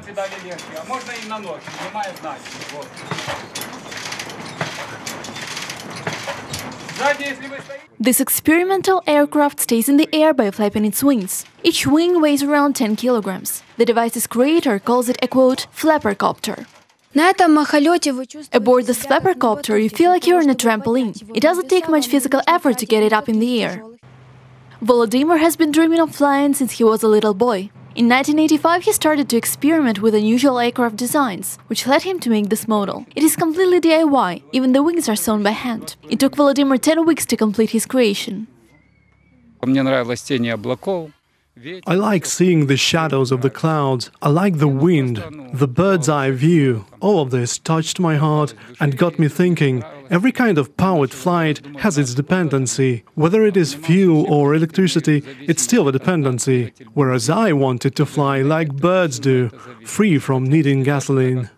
на педалі легкі, а можна і на ножі, немає значення. Вот. Ззаді, якщо ви стоїте... This experimental aircraft stays in the air by flapping its wings. Each wing weighs around 10 kilograms. The device's creator calls it a quote, flappercopter. На этом махолете вы чувствуете Aboard this себя как flappercopter, you в feel like you're on a воздухе, trampoline. чтобы It doesn't take much подвесало, physical effort to get it up in the air. Volodymyr has been dreaming of flying since he was a little boy. In 1985, he started to experiment with unusual aircraft designs, which led him to make this model. It is completely DIY, even the wings are sewn by hand. It took Volodymyr 10 weeks to complete his creation. Мне нравилось тени облаков, ветер. I like seeing the shadows of the clouds. I like the wind, the bird's eye view. All of this touched my heart and got me thinking. Every kind of powered flight has its dependency. Whether it is fuel or electricity, it's still a dependency. Whereas I wanted to fly like birds do, free from needing gasoline.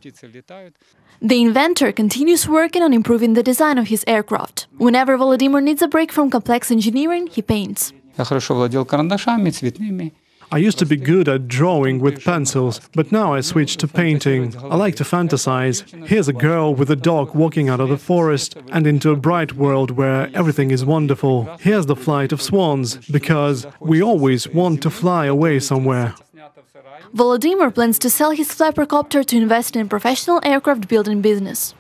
The inventor continues working on improving the design of his aircraft. Whenever Volodymyr needs a break from complex engineering, he paints. Я хорошо владел карандашами цветными. I used to be good at drawing with pencils, but now I switched to painting. I like to fantasize. Here's a girl with a dog walking out of the forest and into a bright world where everything is wonderful. Here's the flight of swans, because we always want to fly away somewhere. Снято в сарае. Volodymyr plans to sell his flappercopter to invest in a professional aircraft building business.